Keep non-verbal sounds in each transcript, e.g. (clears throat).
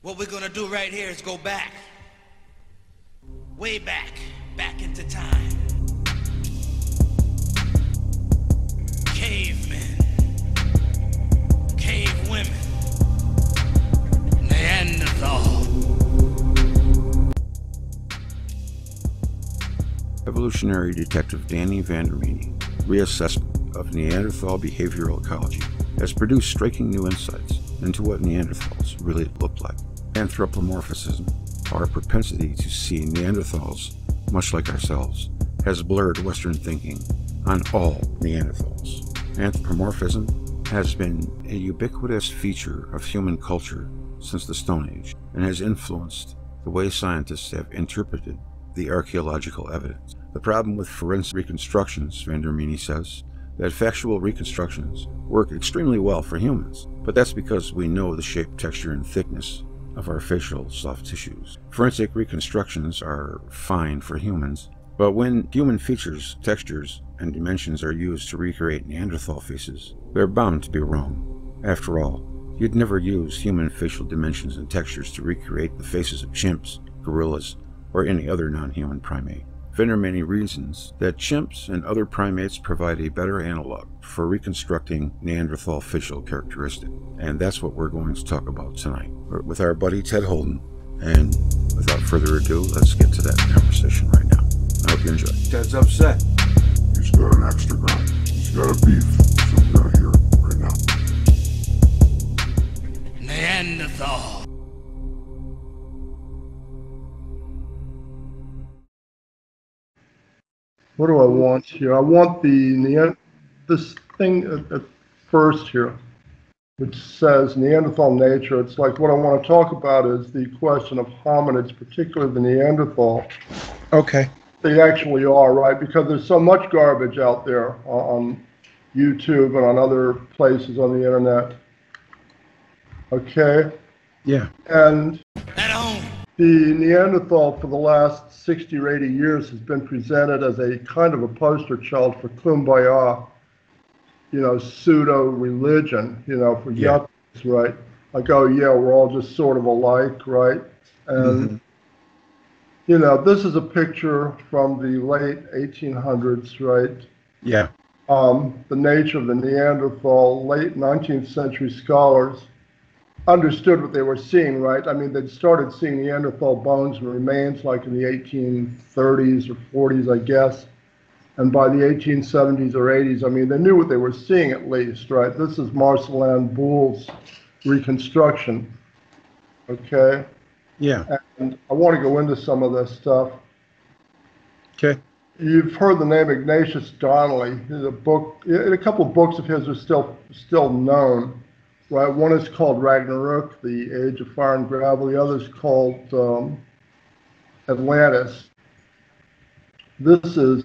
What we're gonna do right here is go back. Way back. Back into time. Cavemen. Cave women. Neanderthal. Evolutionary detective Danny Vendramini reassessment of Neanderthal behavioral ecology has produced striking new insights into what Neanderthals really looked like. Anthropomorphism, our propensity to see Neanderthals much like ourselves, has blurred Western thinking on all Neanderthals. Anthropomorphism has been a ubiquitous feature of human culture since the Stone Age and has influenced the way scientists have interpreted the archaeological evidence. The problem with forensic reconstructions, Vendramini says, that factual reconstructions work extremely well for humans, but that's because we know the shape, texture, and thickness of our facial soft tissues. Forensic reconstructions are fine for humans, but when human features, textures, and dimensions are used to recreate Neanderthal faces, they're bound to be wrong. After all, you'd never use human facial dimensions and textures to recreate the faces of chimps, gorillas, or any other non-human primate. Vendramini reasons that chimps and other primates provide a better analog for reconstructing Neanderthal facial characteristics. And that's what we're going to talk about tonight with our buddy Ted Holden. And without further ado, let's get to that conversation right now. I hope you enjoy. Ted's upset. He's got an extra gun. He's got a beef, so we're gonna hear it right now. Neanderthal. What do I want here? I want the this thing at, at first here, which says Neanderthal nature. It's like what I want to talk about is the question of hominids, particularly the Neanderthal. Okay. They actually are, right? Because there's so much garbage out there on YouTube and on other places on the internet. Okay? Yeah. And. The Neanderthal for the last 60 or 80 years has been presented as a kind of a poster child for kumbaya, you know, pseudo religion, you know, for Yeah. yuppies, right? Like, oh yeah, we're all just sort of alike, right? And, Mhm. you know, this is a picture from the late 1800s, right? Yeah. um, the nature of the Neanderthal, late 19th century scholars understood what they were seeing, right? I mean, they'd started seeing Neanderthal bones and remains like in the 1830s or 40s, I guess. And by the 1870s or 80s, I mean, they knew what they were seeing at least, right? This is Marcelin Boule's reconstruction, okay? Yeah. And I want to go into some of this stuff. Okay. You've heard the name Ignatius Donnelly. There's a book, a couple of books of his are still still known, right? One is called Ragnarok, the Age of Fire and Gravel. The other is called um, Atlantis. This is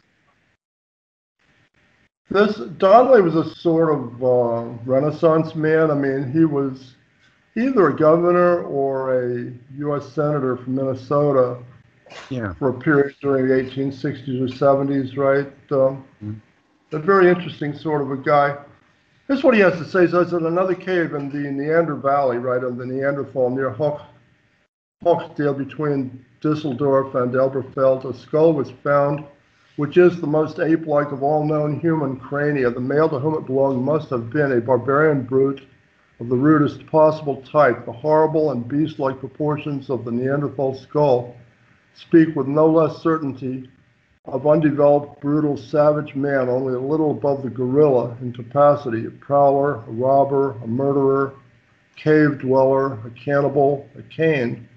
this Donnelly was a sort of uh, Renaissance man. I mean, he was either a governor or a U.S. senator from Minnesota Yeah. for a period during the 1860s or 70s, right? Um, Mhm. A very interesting sort of a guy. Here's what he has to say. So it's in another cave in the Neander Valley, right, on the Neanderthal near Hoch, Hochdal between Düsseldorf and Elberfeld. A skull was found, which is the most ape-like of all known human crania. The male to whom it belonged must have been a barbarian brute of the rudest possible type. The horrible and beast-like proportions of the Neanderthal skull speak with no less certainty of undeveloped, brutal, savage man, only a little above the gorilla in capacity, a prowler, a robber, a murderer, cave dweller, a cannibal, a Cain,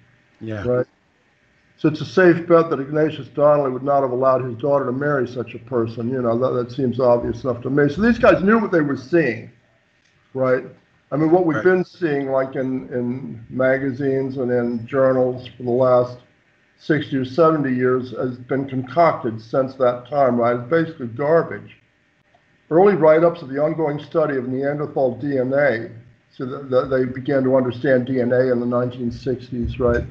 Yeah. right? So it's a safe bet that Ignatius Donnelly would not have allowed his daughter to marry such a person. You know, that, that seems obvious enough to me. So these guys knew what they were seeing, right? I mean, what we've Right. been seeing, like in, in magazines and in journals for the last 60 or 70 years, has been concocted since that time, right? It's basically garbage. Early write ups of the ongoing study of Neanderthal DNA, so that, they began to understand DNA in the 1960s, right?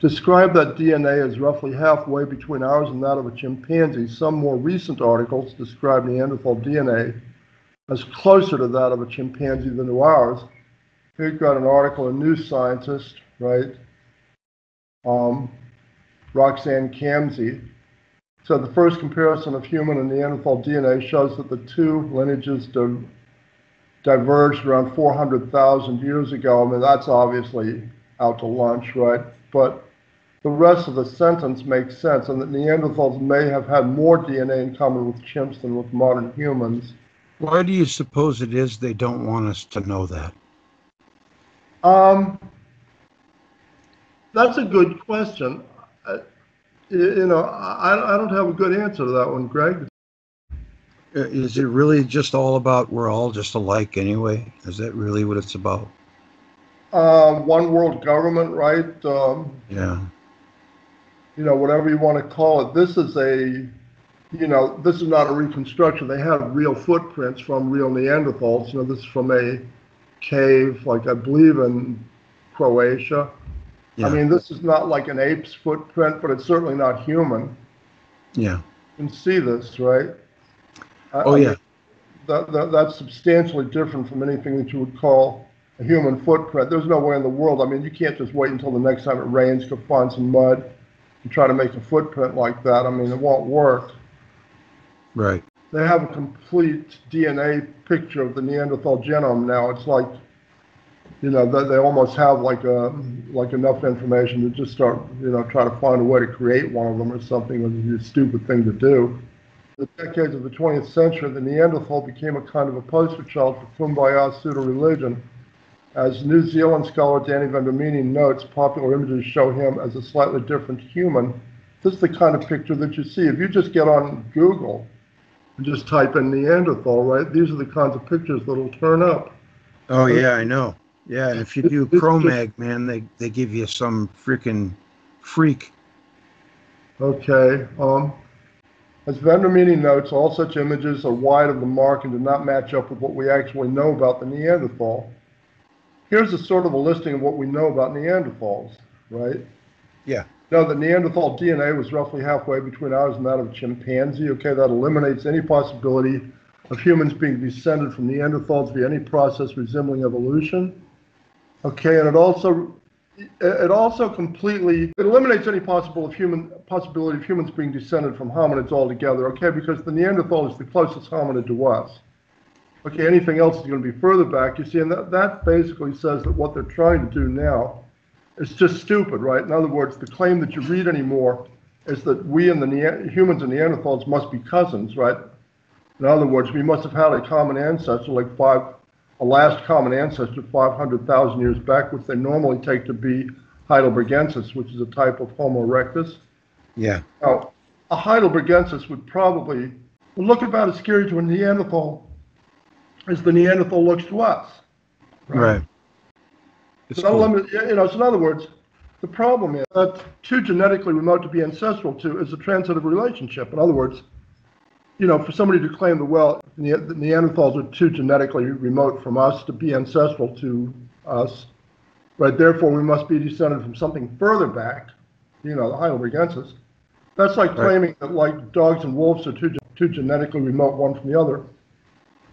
Describe that DNA as roughly halfway between ours and that of a chimpanzee. Some more recent articles describe Neanderthal DNA as closer to that of a chimpanzee than to ours. Here you've got an article in New Scientist, right? Um, Roxanne Khamsi. So the first comparison of human and Neanderthal DNA shows that the two lineages di- diverged around 400,000 years ago. I mean, that's obviously out to lunch, right? But the rest of the sentence makes sense, and that Neanderthals may have had more DNA in common with chimps than with modern humans. Why do you suppose it is they don't want us to know that? Um, that's a good question. Uh, you, know, I, I don't have a good answer to that one, Greg. Uh, Is it really just all about we're all just alike anyway? Is that really what it's about? Um, one world government, right? Um, Yeah. you know, whatever you want to call it. This is a, you know, this is not a reconstruction. They have real footprints from real Neanderthals. You know, this is from a cave, like I believe in Croatia. Yeah. I mean, this is not like an ape's footprint, but it's certainly not human. yeah. You can see this, right? Oh I yeah. mean, That, that, that's substantially different from anything that you would call a human footprint. There's no way in the world, I mean, you can't just wait until the next time it rains, go find some mud and try to make a footprint like that. I mean, it won't work. Right. They have a complete DNA picture of the Neanderthal genome now. It's like, you know, they, they almost have like a, like enough information to just start, you know, try to find a way to create one of them or something, is a stupid thing to do. The decades of the 20th century, the Neanderthal became a kind of a poster child for kumbaya pseudo-religion. As New Zealand scholar Danny Meenen notes, popular images show him as a slightly different human. This is the kind of picture that you see. If you just get on Google and just type in Neanderthal, right, these are the kinds of pictures that'll turn up. Oh yeah, I know. Yeah, and if you do Chromag, man, they they give you some freaking freak. Okay. Um, as Vendramini notes, all such images are wide of the mark and do not match up with what we actually know about the Neanderthal. Here's a sort of a listing of what we know about Neanderthals, right? Yeah. Know the Neanderthal DNA was roughly halfway between ours and that of a chimpanzee. Okay, that eliminates any possibility of humans being descended from Neanderthals via any process resembling evolution. Okay, and it also it also completely it eliminates any possible of human possibility of humans being descended from hominids altogether. Okay, because the Neanderthal is the closest hominid to us. Okay, anything else is going to be further back. You see, and that, that basically says that what they're trying to do now is just stupid, right? In other words, the claim that you read anymore is that we and the humans and Neanderthals must be cousins, right? In other words, we must have had a common ancestor, like five, a last common ancestor 500,000 years back, which they normally take to be Heidelbergensis, which is a type of Homo erectus. Yeah. Now, a Heidelbergensis would probably look about as scary to a Neanderthal as the Neanderthal looks to us. Right. It's So cool. limit, you know, so in other words, the problem is that too genetically remote to be ancestral to is a transitive relationship. In other words, you know, for somebody to claim that, well, the Neanderthals are too genetically remote from us to be ancestral to us, right? Therefore, we must be descended from something further back, you know, the Heidelbergensis. That's like Right. claiming that, like, dogs and wolves are too, too genetically remote one from the other.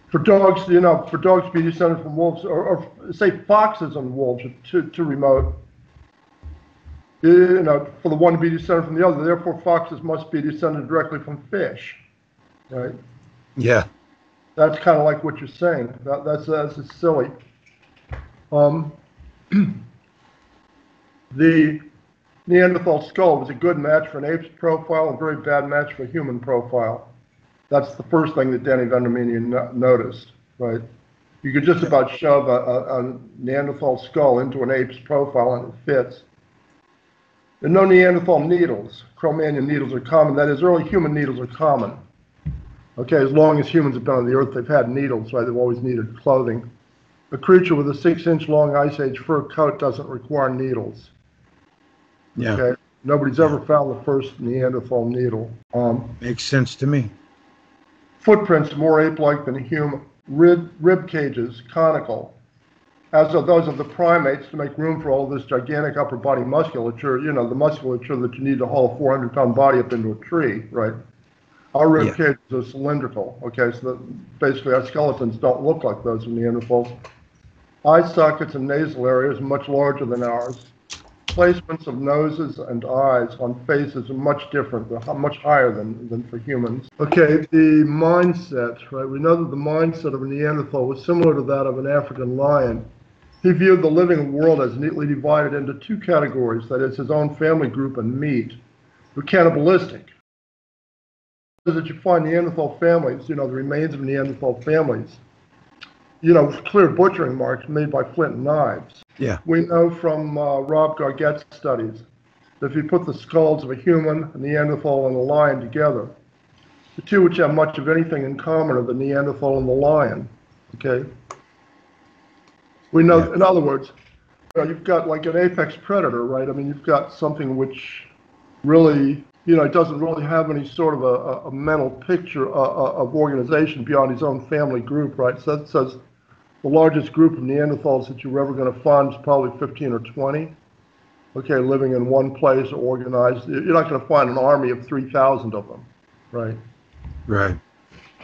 For dogs, you know, for dogs to be descended from wolves, or, or say foxes and wolves are too, too remote. You know, for the one to be descended from the other, therefore foxes must be descended directly from fish, right? Yeah. That's kind of like what you're saying. That, that's, that's silly. Um, (clears throat) the Neanderthal skull was a good match for an ape's profile and a very bad match for a human profile. That's the first thing that Danny Vendramini no- noticed, right? You could just about shove a, a, a Neanderthal skull into an ape's profile and it fits. There are no Neanderthal needles. Cro-Magnon needles are common. That is, early human needles are common. Okay, as long as humans have been on the earth, they've had needles, right? They've always needed clothing. A creature with a six-inch long Ice Age fur coat doesn't require needles. Yeah. Okay, nobody's ever found the first Neanderthal needle. Um, Makes sense to me. footprints more ape-like than human. Rib, rib cages, conical, as are those of the primates to make room for all this gigantic upper body musculature, you know, the musculature that you need to haul a 400 pound body up into a tree, right? Our rib Yeah. cages are cylindrical, okay, so that basically our skeletons don't look like those of Neanderthals. eye sockets and nasal areas much larger than ours. Placements of noses and eyes on faces are much different, they're much higher than, than for humans. Okay, the mindset, right? We know that the mindset of a Neanderthal was similar to that of an African lion. He viewed the living world as neatly divided into two categories, that is, his own family group and meat. They're cannibalistic. That you find Neanderthal families, you know, the remains of Neanderthal families, you know, clear butchering marks made by flint knives. Yeah. We know from uh, Rob Gargett's studies that if you put the skulls of a human, a Neanderthal, and a lion together, the two which have much of anything in common are the Neanderthal and the lion. Okay? We know, Yeah. in other words, you know, you've got like an apex predator, right? I mean, you've got something which really, you know, it doesn't really have any sort of a, a, mental picture uh, uh, of organization beyond his own family group, right? So that says the largest group of Neanderthals that you're ever going to find is probably 15 or 20. Okay, living in one place, organized. You're not going to find an army of 3,000 of them, right? Right.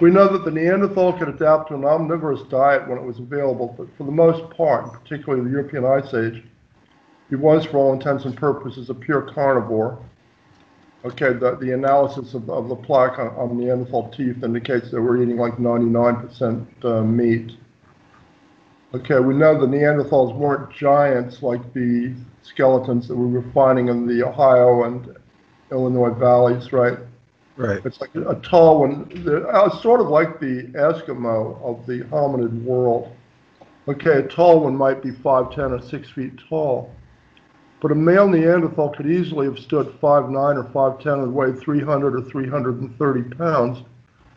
We know that the Neanderthal could adapt to an omnivorous diet when it was available, but for the most part, particularly the European Ice Age, he was, for all intents and purposes, a pure carnivore. Okay, the, the analysis of, of the plaque on, on Neanderthal teeth indicates that we're eating like 99% uh, meat. Okay, we know the Neanderthals weren't giants like the skeletons that we were finding in the Ohio and Illinois valleys, right? Right. It's like a tall one, uh, sort of like the Eskimo of the hominid world. Okay, a tall one might be 5'10 or 6 feet tall. But a male Neanderthal could easily have stood 5'9 or 5'10 and weighed 300 or 330 pounds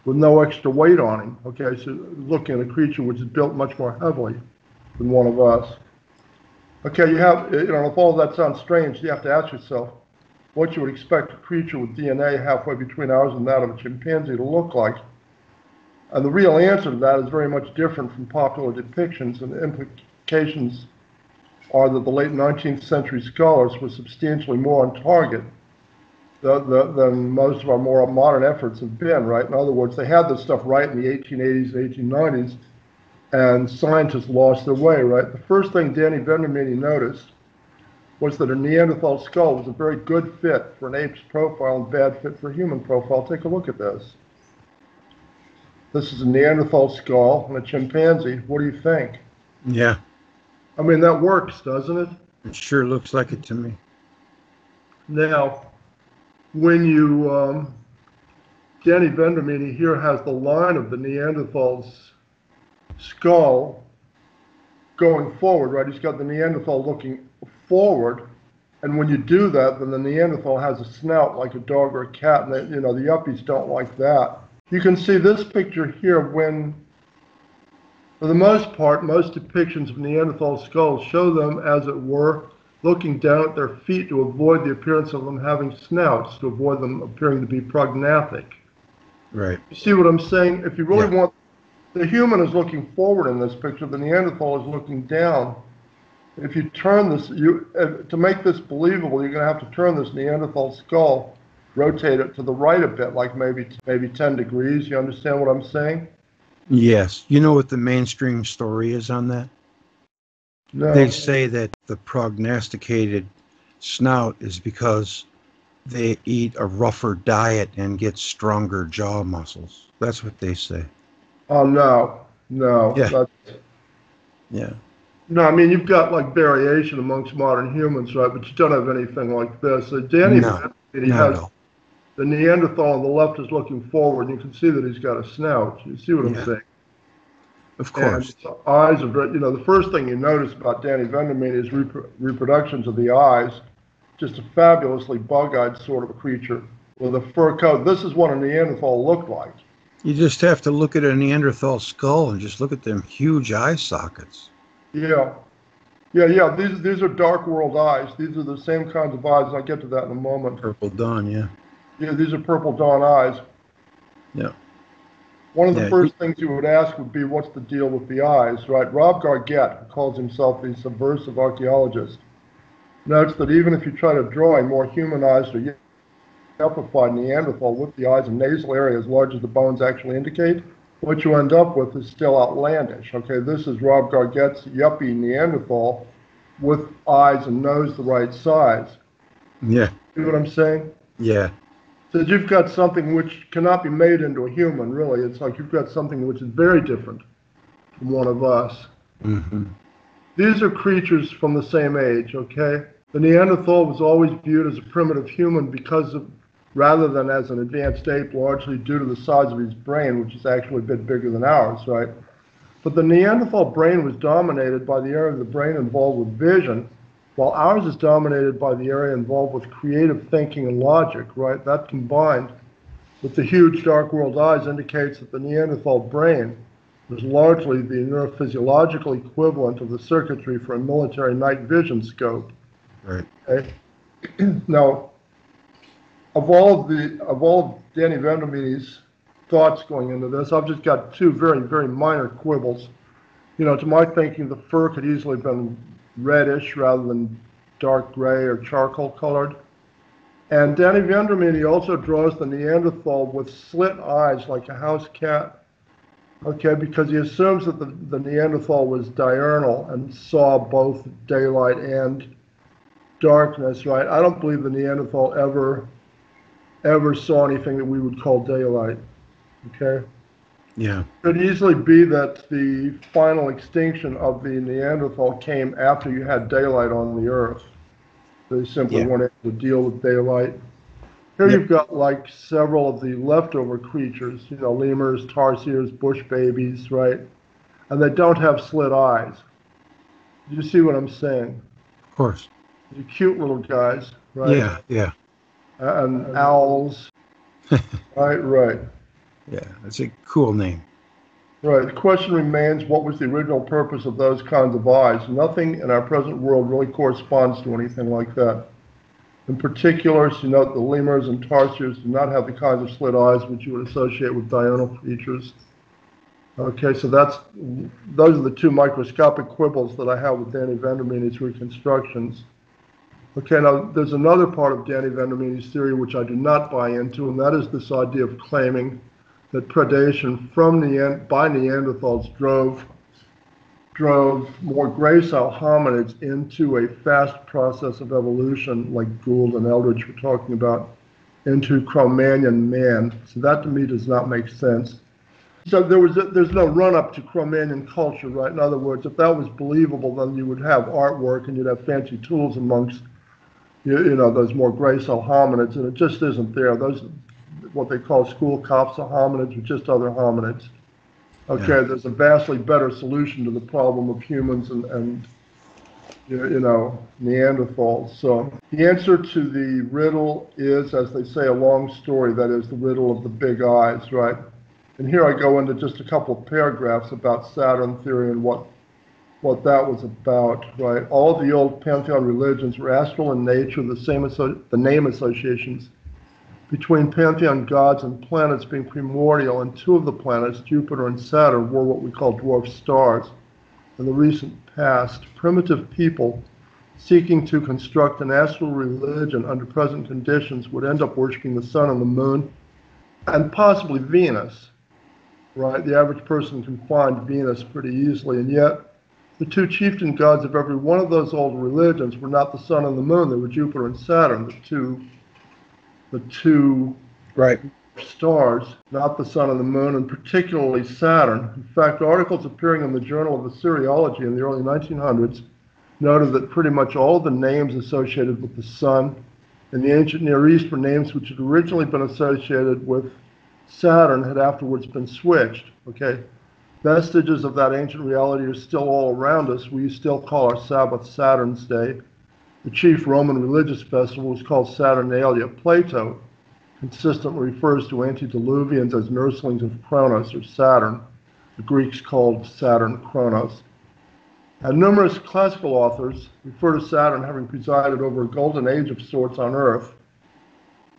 with no extra weight on him. Okay, so looking at a creature which is built much more heavily than one of us. Okay, you have, you know, if all that sounds strange, you have to ask yourself, what you would expect a creature with DNA halfway between ours and that of a chimpanzee to look like. And the real answer to that is very much different from popular depictions, and implications are that the late 19th century scholars were substantially more on target the, the, than most of our more modern efforts have been, right? In other words, they had this stuff right in the 1880s and 1890s, and scientists lost their way, right? The first thing Danny Vendramini noticed was that a Neanderthal skull was a very good fit for an ape's profile and bad fit for a human profile. Take a look at this. This is a Neanderthal skull and a chimpanzee. What do you think? Yeah. I mean, that works, doesn't it? It sure looks like it to me. Now, when you, um, Danny Vendramini here has the line of the Neanderthal's skull going forward, right? He's got the Neanderthal looking forward. And when you do that, then the Neanderthal has a snout like a dog or a cat, and they, you know, the yuppies don't like that. You can see this picture here when, for the most part, most depictions of Neanderthal skulls show them, as it were, looking down at their feet to avoid the appearance of them having snouts, to avoid them appearing to be prognathic. Right. You see what I'm saying? If you really Yeah. want, the human is looking forward in this picture, the Neanderthal is looking down. If you turn this, you, uh, to make this believable, you're gonna have to turn this Neanderthal skull, rotate it to the right a bit, like maybe, maybe 10 degrees. You understand what I'm saying? Yes. You know what the mainstream story is on that? No. They say that the prognosticated snout is because they eat a rougher diet and get stronger jaw muscles. That's what they say. Oh, no, no. Yeah. That's- Yeah. No, I mean, you've got like variation amongst modern humans, right? But you don't have anything like this. So Danny, No, he has. The Neanderthal on the left is looking forward. You can see that he's got a snout. You see what I'm saying? Of And course. his eyes are very, you know, the first thing you notice about Danny Vendramini is repro- reproductions of the eyes. Just a fabulously bug-eyed sort of a creature with a fur coat. This is what a Neanderthal looked like. You just have to look at a Neanderthal skull and just look at them huge eye sockets. Yeah. Yeah, yeah. These these are dark world eyes. These are the same kinds of eyes. I'll get to that in a moment. Purple dawn, yeah. Yeah, these are purple dawn eyes. Yeah. One of the Yeah, first things you would ask would be, what's the deal with the eyes, right? Rob Gargett, who calls himself the subversive archaeologist, notes that even if you try to draw a more humanized or amplified Neanderthal with the eyes and nasal area as large as the bones actually indicate, what you end up with is still outlandish. Okay, this is Rob Gargett's yuppie Neanderthal with eyes and nose the right size. Yeah. You know what I'm saying? Yeah. So you've got something which cannot be made into a human, really. It's like you've got something which is very different from one of us. hmm These are creatures from the same age, okay? The Neanderthal was always viewed as a primitive human because of, rather than as an advanced ape, largely due to the size of his brain, which is actually a bit bigger than ours, right? But the Neanderthal brain was dominated by the area of the brain involved with vision, while ours is dominated by the area involved with creative thinking and logic, right? That combined with the huge dark world eyes indicates that the Neanderthal brain was largely the neurophysiological equivalent of the circuitry for a military night vision scope. Right. Okay. (clears throat) now, of all of the of all of Danny Vendramini's thoughts going into this, I've just got two very very minor quibbles. You know, to my thinking, the fur could easily have been reddish rather than dark gray or charcoal colored. And Danny Vendramini also draws the Neanderthal with slit eyes like a house cat. Okay, because he assumes that the, the Neanderthal was diurnal and saw both daylight and darkness, right? I don't believe the Neanderthal ever ever saw anything that we would call daylight. Okay? Yeah. Could easily be that the final extinction of the Neanderthal came after you had daylight on the earth. They simply Yeah. weren't able to deal with daylight. Here Yep. you've got like several of the leftover creatures, you know, lemurs, tarsiers, bush babies, right? And they don't have slit eyes. You see what I'm saying? Of course. They're cute little guys, right? Yeah. Yeah. And owls. (laughs) right, right. Yeah. That's a cool name. Right. The question remains what was the original purpose of those kinds of eyes? Nothing in our present world really corresponds to anything like that. In particular, you note the lemurs and tarsiers do not have the kinds of slit eyes which you would associate with diurnal creatures. Okay, so that's those are the two microscopic quibbles that I have with Danny Vendramini's reconstructions. Okay, now there's another part of Danny Vendramini's theory which I do not buy into, and that is this idea of claiming that predation from Neand- by Neanderthals drove drove more gracile hominids into a fast process of evolution, like Gould and Eldredge were talking about, into Cro-Magnon man. So that to me does not make sense. So there was a, there's no run up to Cro-Magnon culture, right? In other words, if that was believable, then you would have artwork and you'd have fancy tools amongst you, you know those more gracile hominids, and it just isn't there. Those what they call school cops of hominids or just other hominids. Okay, Yeah. there's a vastly better solution to the problem of humans and, and you know, Neanderthals. So the answer to the riddle is, as they say, a long story. That is the riddle of the big eyes, right? And here I go into just a couple of paragraphs about Saturn theory and what what that was about, right? All the old pantheon religions were astral in nature, the same asso- the name associations between pantheon gods and planets being primordial, and two of the planets, Jupiter and Saturn, were what we call dwarf stars. In the recent past, primitive people seeking to construct an astral religion under present conditions would end up worshiping the sun and the moon and possibly Venus, right? The average person can find Venus pretty easily, and yet the two chieftain gods of every one of those old religions were not the sun and the moon, they were Jupiter and Saturn, the two the two Right. stars, not the sun and the moon, and particularly Saturn. In fact, articles appearing in the Journal of Assyriology in the early 1900s noted that pretty much all the names associated with the sun in the ancient Near East were names which had originally been associated with Saturn had afterwards been switched. Okay, vestiges of that ancient reality are still all around us. We still call our Sabbath Saturn's Day. The chief Roman religious festival was called Saturnalia. Plato consistently refers to antediluvians as nurslings of Kronos or Saturn. The Greeks called Saturn Kronos. And numerous classical authors refer to Saturn having presided over a golden age of sorts on Earth.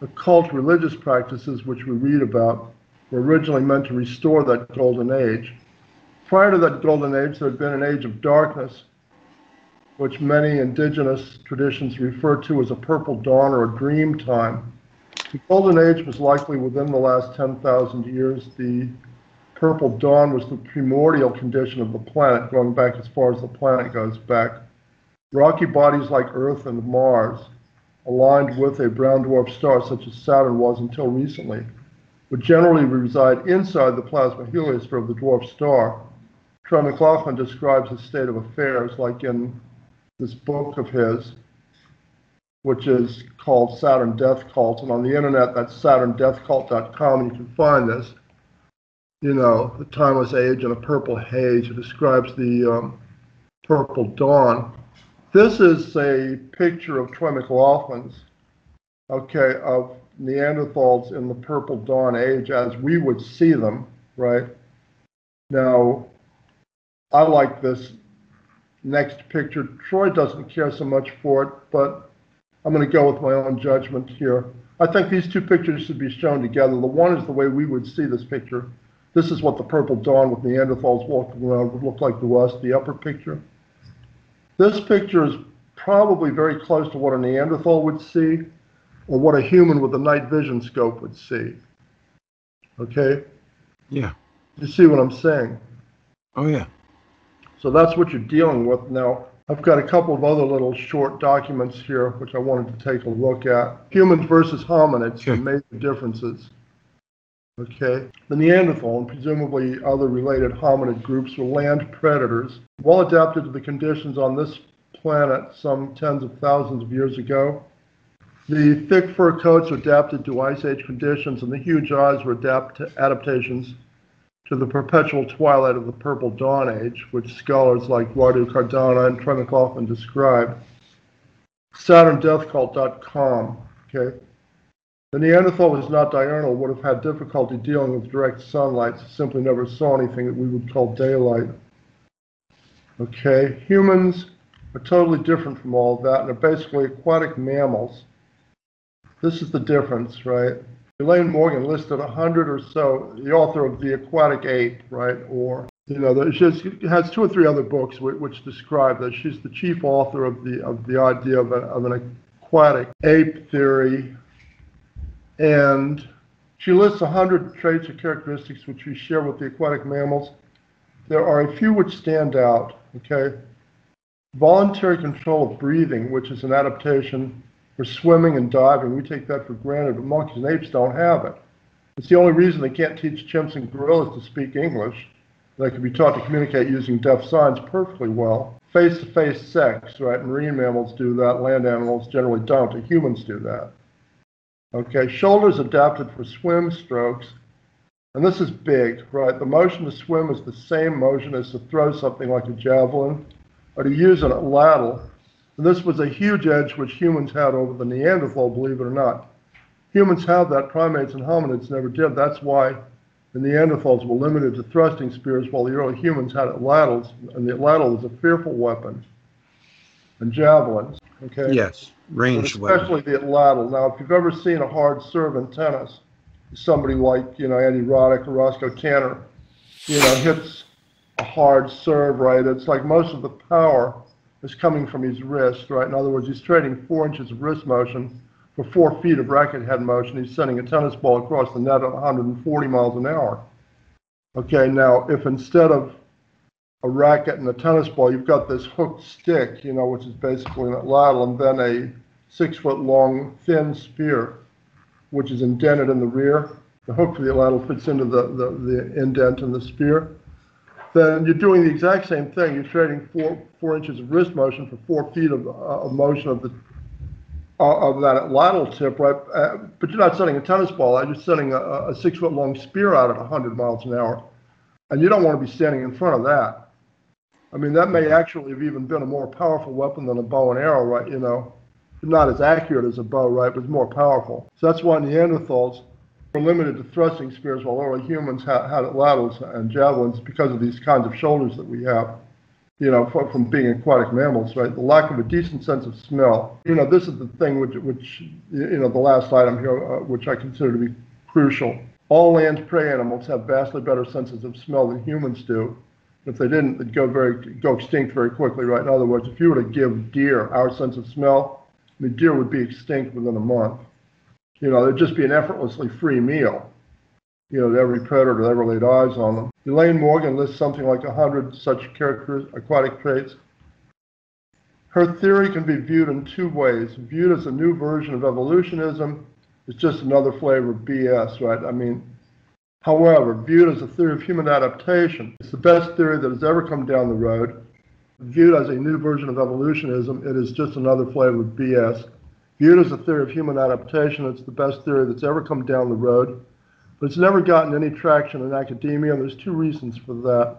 Occult religious practices, which we read about, were originally meant to restore that golden age. Prior to that golden age, there had been an age of darkness, which many indigenous traditions refer to as a purple dawn or a dream time. The golden age was likely within the last 10,000 years. The purple dawn was the primordial condition of the planet, going back as far as the planet goes back. Rocky bodies like Earth and Mars, aligned with a brown dwarf star such as Saturn was until recently, would generally reside inside the plasma heliosphere of the dwarf star. Troy McLaughlin describes the state of affairs like in this book of his, which is called Saturn Death Cult. And on the internet, that's saturndeathcult.com, and you can find this. You know, the timeless age and a purple haze. It describes the um, purple dawn. This is a picture of Troy McLaughlin's, okay, of Neanderthals in the purple dawn age as we would see them, right? Now, I like this next picture. Troy doesn't care so much for it, but I'm going to go with my own judgment here. I think these two pictures should be shown together. The one is the way we would see this picture. This is what the purple dawn with Neanderthals walking around would look like to us, the upper picture. This picture is probably very close to what a Neanderthal would see or what a human with a night vision scope would see. Okay? Yeah. You see what I'm saying? Oh, yeah. So that's what you're dealing with. Now, I've got a couple of other little short documents here which I wanted to take a look at. Humans versus hominids, some major differences. Okay. The Neanderthal and presumably other related hominid groups were land predators, well adapted to the conditions on this planet some tens of thousands of years ago. The thick fur coats were adapted to ice age conditions, and the huge eyes were adapt adaptations to the perpetual twilight of the Purple Dawn Age, which scholars like Dwardu Cardona and Troy McLaughlin describe. SaturnDeathCult.com. Okay. The Neanderthal was not diurnal, would have had difficulty dealing with direct sunlight, so simply never saw anything that we would call daylight. Okay. Humans are totally different from all of that and are basically aquatic mammals. This is the difference, right? Elaine Morgan listed a hundred or so, the author of The Aquatic Ape, right? Or, you know, she has, has two or three other books which, which describe that. She's the chief author of the, of the idea of, a, of an aquatic ape theory. And she lists hundred traits or characteristics which we share with the aquatic mammals. There are a few which stand out, okay? Voluntary control of breathing, which is an adaptation for swimming and diving. We take that for granted, but monkeys and apes don't have it. It's the only reason they can't teach chimps and gorillas to speak English. They can be taught to communicate using deaf signs perfectly well. Face to face sex, right? Marine mammals do that, land animals generally don't, and humans do that. Okay, shoulders adapted for swim strokes. And this is big, right? The motion to swim is the same motion as to throw something like a javelin or to use a atlatl. And this was a huge edge which humans had over the Neanderthal, believe it or not. Humans have that, primates and hominids never did. That's why the Neanderthals were limited to thrusting spears while the early humans had atlatls, and the atlatl was a fearful weapon. And javelins, okay? Yes. But Ranged weapon. especially the atlatl. Now, if you've ever seen a hard serve in tennis, somebody like, you know, Andy Roddick or Roscoe Tanner, you know, hits a hard serve, right? It's like most of the power is coming from his wrist, right? In other words, he's trading four inches of wrist motion for four feet of racket head motion. He's sending a tennis ball across the net at 140 miles an hour. Okay, now if instead of a racket and a tennis ball, you've got this hooked stick, you know, which is basically an atlatl, and then a six foot long thin spear, which is indented in the rear. The hook for the atlatl fits into the, the, the indent in the spear. Then you're doing the exact same thing. You're trading four, four inches of wrist motion for four feet of, uh, of motion of the uh, of that atlatl tip, right? Uh, but you're not sending a tennis ball out. You're sending a, a six foot long spear out at 100 miles an hour, and you don't want to be standing in front of that. I mean, that may actually have even been a more powerful weapon than a bow and arrow, right? You know, not as accurate as a bow, right? But more powerful. So that's why Neanderthals were limited to thrusting spears, while early humans had, had atlatls and javelins because of these kinds of shoulders that we have. You know, from, from being aquatic mammals, right? The lack of a decent sense of smell. You know, this is the thing which, which you know, the last item here, uh, which I consider to be crucial. All land prey animals have vastly better senses of smell than humans do. If they didn't, they'd go very go extinct very quickly, right? In other words, if you were to give deer our sense of smell, the deer would be extinct within a month. You know, there'd just be an effortlessly free meal. you know, to every predator that ever laid eyes on them. Elaine Morgan lists something like a hundred such character aquatic traits. Her theory can be viewed in two ways. Viewed as a new version of evolutionism, it's just another flavor of BS, right? I mean, however, viewed as a theory of human adaptation, it's the best theory that has ever come down the road. Viewed as a new version of evolutionism, it is just another flavor of BS. Viewed as a theory of human adaptation, it's the best theory that's ever come down the road. But it's never gotten any traction in academia, and there's two reasons for that.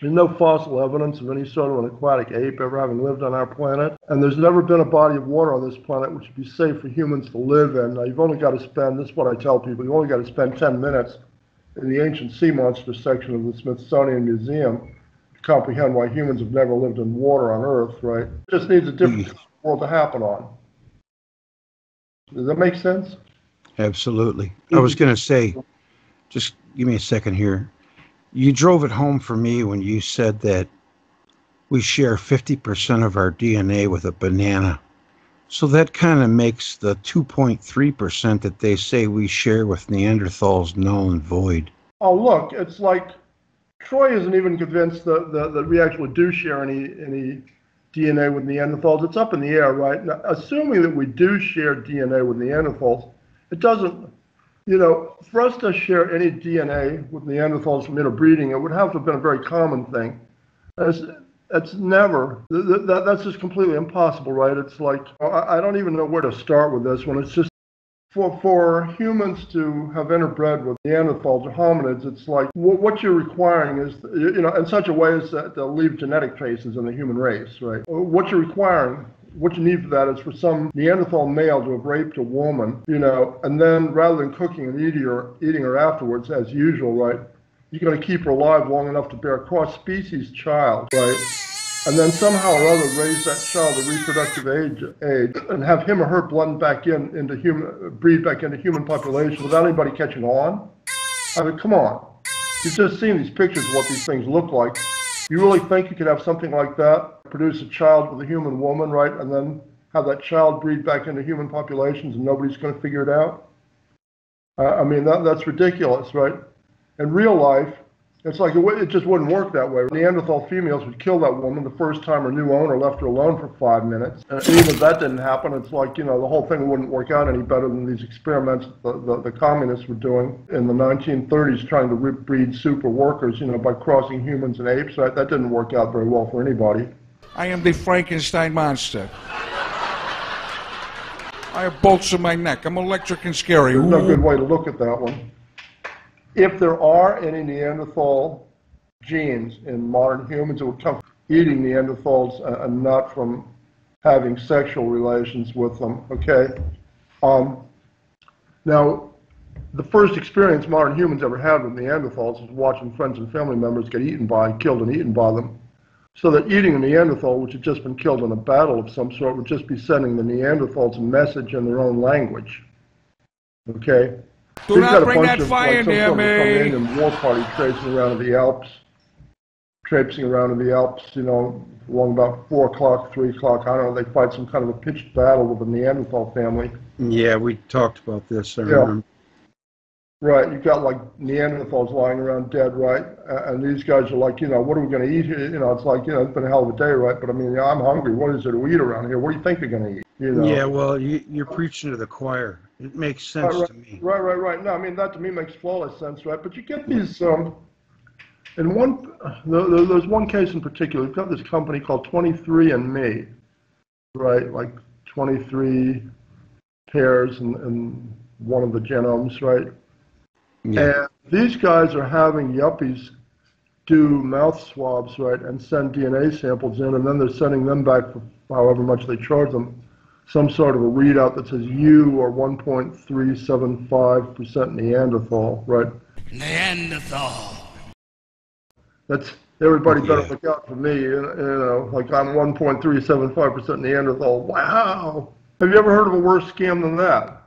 There's no fossil evidence of any sort of an aquatic ape ever having lived on our planet, and there's never been a body of water on this planet which would be safe for humans to live in. Now, you've only got to spend, this is what I tell people, you've only got to spend 10 minutes in the ancient sea monster section of the Smithsonian Museum to comprehend why humans have never lived in water on Earth, right? It just needs a different mm. world to happen on. Does that make sense? Absolutely. I was going to say, just give me a second here. You drove it home for me when you said that we share 50% of our DNA with a banana. So that kind of makes the 2.3% that they say we share with Neanderthals null and void. Oh, look, it's like Troy isn't even convinced that, that, that we actually do share any, any DNA with Neanderthals. It's up in the air, right? Now, assuming that we do share DNA with Neanderthals, it doesn't, you know, for us to share any DNA with Neanderthals from interbreeding, it would have to have been a very common thing. It's, it's never, that, that, that's just completely impossible, right? It's like, I, I don't even know where to start with this one. It's just, for, for humans to have interbred with Neanderthals or hominids, it's like what, you're requiring is, you know, in such a way as that they'll leave genetic traces in the human race, right? Uh, what you're requiring, what you need for that is for some Neanderthal male to have raped a woman, you know, and then rather than cooking and eating her, eating her afterwards, as usual, right? You're going to keep her alive long enough to bear a cross-species child, right? And then somehow or other raise that child to reproductive age, age and have him or her blend back in into human, breed back into human population without anybody catching on? I mean, come on. You've just seen these pictures of what these things look like. You really think you could have something like that, produce a child with a human woman, right, and then have that child breed back into human populations and nobody's going to figure it out? Uh, I mean, that, that's ridiculous, right? In real life, it's like it, it just wouldn't work that way. Neanderthal females would kill that woman the first time her new owner left her alone for five minutes. And even if that didn't happen, it's like, you know, the whole thing wouldn't work out any better than these experiments the, the, the communists were doing in the 1930s trying to breed super workers, you know, by crossing humans and apes. Right? That didn't work out very well for anybody. I am the Frankenstein monster. I have bolts in my neck. I'm electric and scary. There's no good way to look at that one. If there are any Neanderthal genes in modern humans, it would come from eating Neanderthals and not from having sexual relations with them, okay? Um, now, the first experience modern humans ever had with Neanderthals was watching friends and family members get eaten by, killed and eaten by them. So that eating a Neanderthal, which had just been killed in a battle of some sort, would just be sending the Neanderthals a message in their own language. Okay? Do We've not got a bring bunch that of, fire like, some near sort of me. Romanian war party traipsing around in the Alps, traipsing around in the Alps, you know, along about four o'clock, three o'clock. I don't know. They fight some kind of a pitched battle with the Neanderthal family. Yeah, we talked about this. I Yeah. remember. Right, you've got like Neanderthals lying around dead, right? And these guys are like, you know, what are we going to eat here? You know, it's like, you know, it's been a hell of a day, right? But I mean, I'm hungry. What is there to eat around here? What do you think they're going to eat? You know? Yeah, well, you, you're preaching to the choir. It makes sense Right, to me. Right, right, right. No, I mean, that to me makes flawless sense, right? But you get these, um, in one, there- there- there's one case in particular, you've got this company called 23andMe, right? Like 23 pairs and, and one of the genomes, right? Yeah. And these guys are having yuppies do mouth swabs, right, and send DNA samples in, and then they're sending them back for however much they charge them, some sort of a readout that says you are 1.375% Neanderthal, right? Neanderthal. That's everybody better Yeah. look out for me. You know, like I'm 1.375% Neanderthal. Wow. Have you ever heard of a worse scam than that?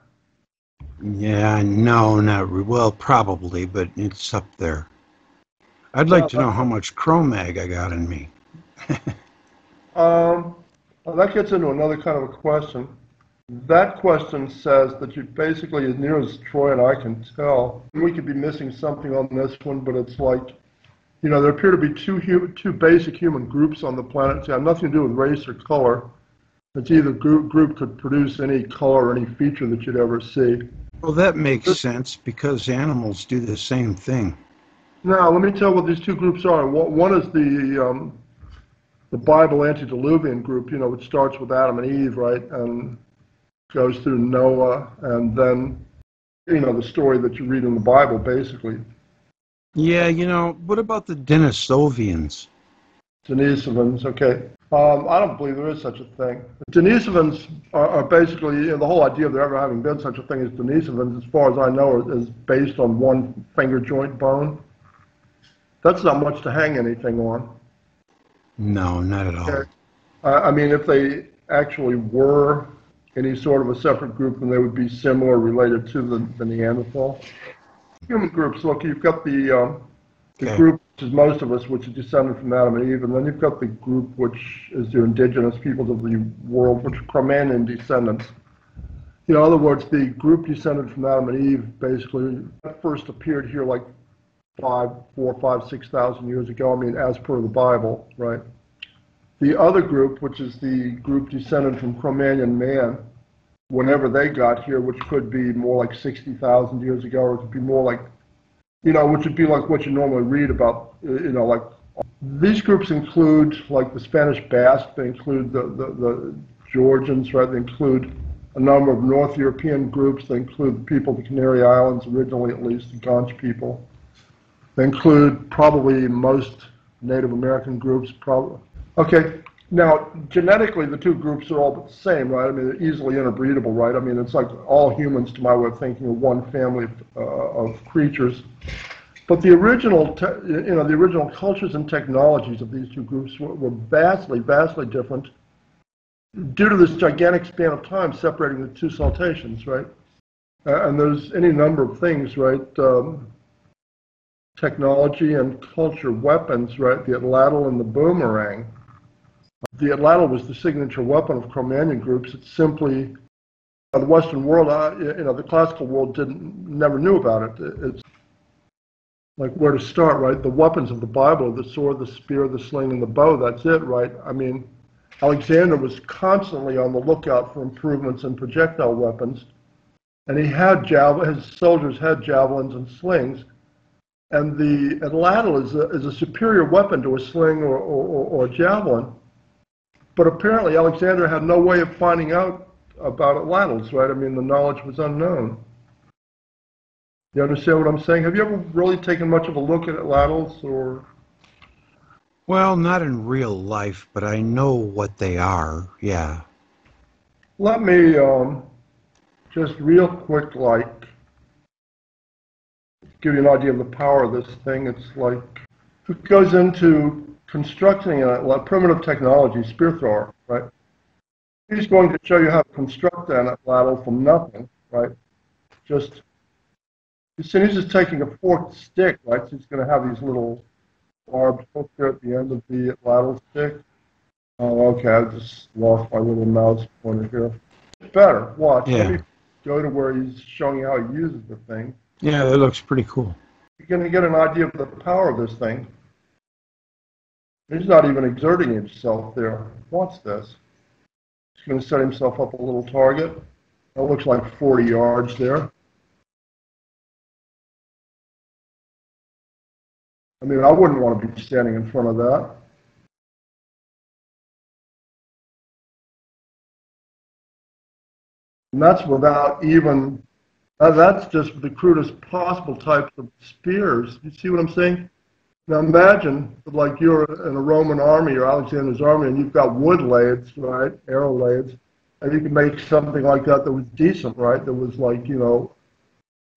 Yeah, no, not re- well, probably, but it's up there. I'd like to know how much Chromag I got in me. (laughs) Um, well, that gets into another kind of a question. That question says that you basically, as near as Troy and I can tell, we could be missing something on this one, but it's like, you know, there appear to be two hu- two basic human groups on the planet. It's got nothing to do with race or color. It's either group group could produce any color or any feature that you'd ever see. Well, that makes sense because animals do the same thing. Now, let me tell you what these two groups are. One one is the um, the Bible antediluvian group, you know, it starts with Adam and Eve, right, and goes through Noah, and then, you know, the story that you read in the Bible, basically. Yeah, you know, what about the Denisovians? Denisovans, okay. Um, I don't believe there is such a thing. Denisovans are, are basically, you know, the whole idea of there ever having been such a thing as Denisovans, as far as I know, is based on one finger joint bone. That's not much to hang anything on. No, not at all. Okay. I I mean, if they actually were any sort of a separate group, then they would be similar, related to the, the Neanderthal. Human groups, look, you've got the, um, the Okay. group, which is most of us, which is descended from Adam and Eve, and then you've got the group which is the indigenous peoples of the world, which are Cro-Magnon descendants. In other words, the group descended from Adam and Eve basically first appeared here like five, four, five, six thousand years ago. I mean, as per the Bible, right? The other group, which is the group descended from Cro-Magnon man, whenever they got here, which could be more like 60,000 years ago, or it could be more like, you know, which would be like what you normally read about, uh, you know, like, these groups include, like, the Spanish Basque, they include the, the, the Georgians, right, they include a number of North European groups, they include the people of the Canary Islands, originally at least, the Guanche people. They include probably most Native American groups, probably. Okay, now genetically, the two groups are all but the same, right? I mean, they're easily interbreedable, right? I mean, it's like all humans, to my way of thinking, are one family of, uh, of creatures. But the original, you know, the original cultures and technologies of these two groups were, were vastly, vastly different due to this gigantic span of time separating the two saltations, right? Uh, and there's any number of things, right? Um, technology and culture, weapons, right? The atlatl and the boomerang. The atlatl was the signature weapon of Cro-Magnon groups. It's simply uh, the Western world, uh, you know, the classical world didn't never knew about it. It's like where to start, right? The weapons of the Bible, the sword, the spear, the sling, and the bow. That's it, right? I mean, Alexander was constantly on the lookout for improvements in projectile weapons, and he had javel. His soldiers had javelins and slings, and the atlatl is a, is a superior weapon to a sling or, or, or, or javelin. But apparently, Alexander had no way of finding out about atlatls, right? I mean, the knowledge was unknown. You understand what I'm saying? Have you ever really taken much of a look at atlatls, or Well, not in real life, but I know what they are. Yeah. let me um, just real quick, like, give you an idea of the power of this thing. It's like it goes into constructing a, like primitive technology, spear thrower, right? He's going to show you how to construct an atlatl from nothing, right? Just as soon as he's taking a forked stick, right? So he's going to have these little barbed hooks there at the end of the atlatl stick. Oh, okay. I just lost my little mouse pointer here. Better. Watch. Yeah. Go to where he's showing you how he uses the thing. Yeah, that looks pretty cool. You're going to get an idea of the power of this thing. He's not even exerting himself there. Watch this. He's going to set himself up a little target. That looks like 40 yards there. I mean, I wouldn't want to be standing in front of that. And that's without even, that's just the crudest possible types of spears. You see what I'm saying? Now imagine, like you're in a Roman army or Alexander's army, and you've got wood lathes, right, arrow lathes, and you can make something like that that was decent, right? That was like you know,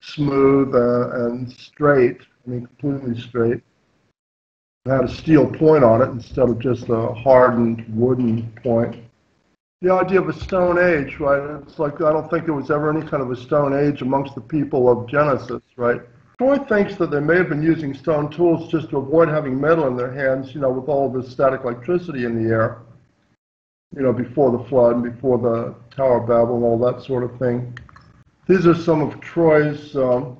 smooth uh, and straight. I mean, completely straight. It had a steel point on it instead of just a hardened wooden point. The idea of a stone age, right? It's like I don't think there was ever any kind of a stone age amongst the people of Genesis, right? Troy thinks that they may have been using stone tools just to avoid having metal in their hands, you know, with all this static electricity in the air. you know, before the flood, and before the Tower of Babel, and all that sort of thing. These are some of Troy's um,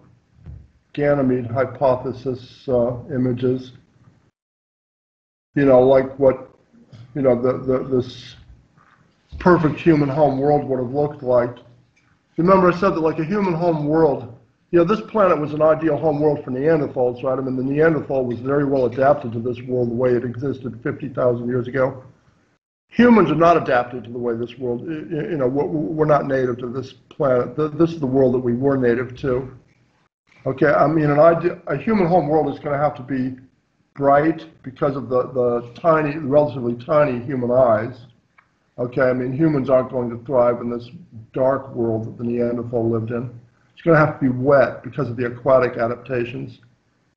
Ganymede hypothesis uh, images. You know, like what, you know, the, the, this perfect human home world would have looked like. Remember I said that like a human home world, you know, this planet was an ideal home world for Neanderthals, right? I mean, the Neanderthal was very well adapted to this world the way it existed 50,000 years ago. Humans are not adapted to the way this world, you know, we're, we're not native to this planet. This is the world that we were native to. Okay, I mean, an idea, a human home world is going to have to be bright because of the, the tiny, relatively tiny human eyes. Okay, I mean, humans aren't going to thrive in this dark world that the Neanderthal lived in. It's going to have to be wet because of the aquatic adaptations.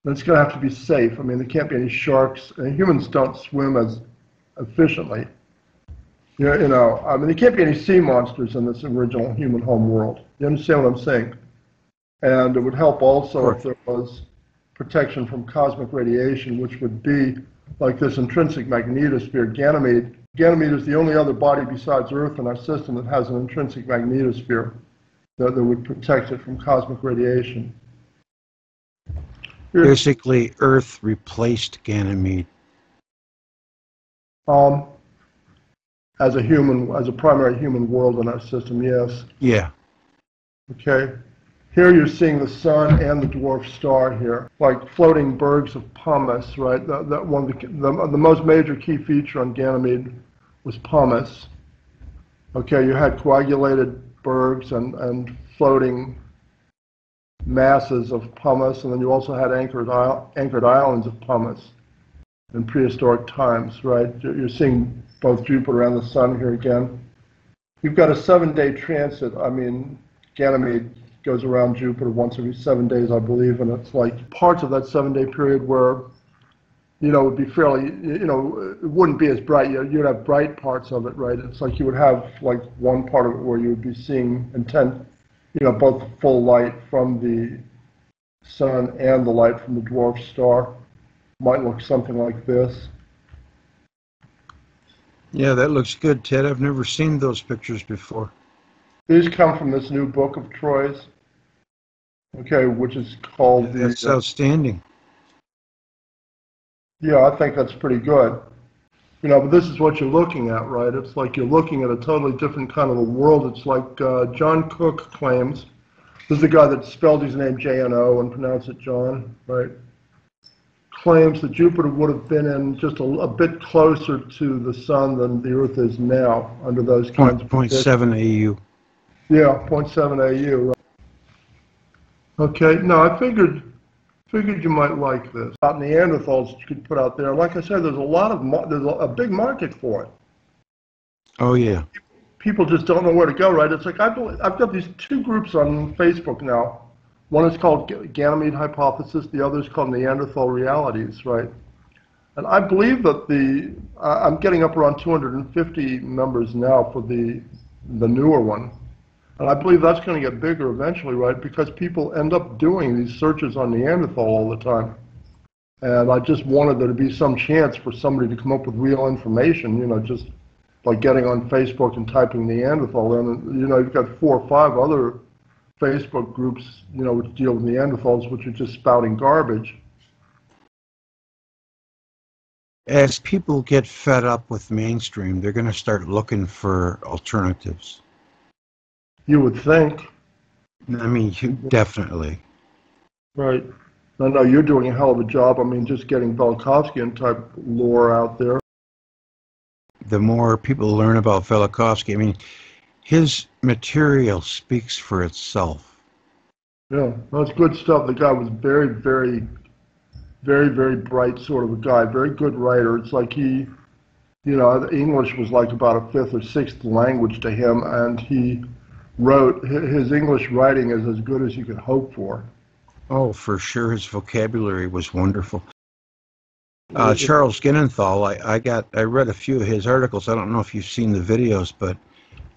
And it's going to have to be safe. I mean, there can't be any sharks. And humans don't swim as efficiently. You know, you know, I mean, there can't be any sea monsters in this original human home world. You understand what I'm saying? And it would help also if there was protection from cosmic radiation, which would be like this intrinsic magnetosphere, Ganymede. Ganymede is the only other body besides Earth in our system that has an intrinsic magnetosphere that, that would protect it from cosmic radiation. Basically, Earth replaced Ganymede. Um, as a human, as a primary human world in our system, yes. Yeah. Okay. Here you're seeing the sun and the dwarf star here, like floating bergs of pumice, right? That, that one, the, the, the most major key feature on Ganymede was pumice. Okay, you had coagulated bergs and, and floating masses of pumice, and then you also had anchored, isle, anchored islands of pumice in prehistoric times, right? You're you're seeing both Jupiter and the sun here again. You've got a seven-day transit. I mean, Ganymede goes around Jupiter once every seven days, I believe, and it's like parts of that seven-day period where, you know, it would be fairly, you know, it wouldn't be as bright. You- You'd have bright parts of it, right? It's like you would have like one part of it where you would be seeing intent, you know, both full light from the sun and the light from the dwarf star. Might look something like this. Yeah, that looks good, Ted. I've never seen those pictures before. These come from this new book of Troy's, okay, which is called the. That's outstanding. Yeah, I think that's pretty good. You know, but this is what you're looking at, right? It's like you're looking at a totally different kind of a world. It's like uh, John Cook claims. This is the guy that spelled his name J-N-O and pronounced it John, right? Claims that Jupiter would have been in just a, a bit closer to the sun than the Earth is now under those kinds Point, of conditions. seven AU. Yeah, 0.7 AU. Right. Okay, no, I figured figured you might like this. About Neanderthals that you could put out there. Like I said, there's a lot of there's a, big market for it. Oh, yeah. People just don't know where to go. Right? It's like I've I've got these two groups on Facebook now. One is called Ga- Ganymede Hypothesis. The other is called Neanderthal Realities. Right? And I believe that the I'm getting up around 250 members now for the the newer one. And I believe that's going to get bigger eventually, right? Because people end up doing these searches on Neanderthal all the time. And I just wanted there to be some chance for somebody to come up with real information, you know, just by getting on Facebook and typing Neanderthal in. And, you know, you've got four or five other Facebook groups, you know, which deal with Neanderthals, which are just spouting garbage. As people get fed up with mainstream, they're going to start looking for alternatives. You would think, I mean, you, definitely. right? I know you're doing a hell of a job. I mean, just getting Velikovsky and type lore out there. The more people learn about Velikovsky, I mean, his material speaks for itself. Yeah, that's good stuff. The guy was very, very, very, very bright sort of a guy. Very good writer. It's like he, you know, English was like about a fifth or sixth language to him, and he wrote his English writing is as good as you could hope for. Oh, for sure, his vocabulary was wonderful. Uh, Charles Ginenthal, I, I got, I read a few of his articles. I don't know if you've seen the videos, but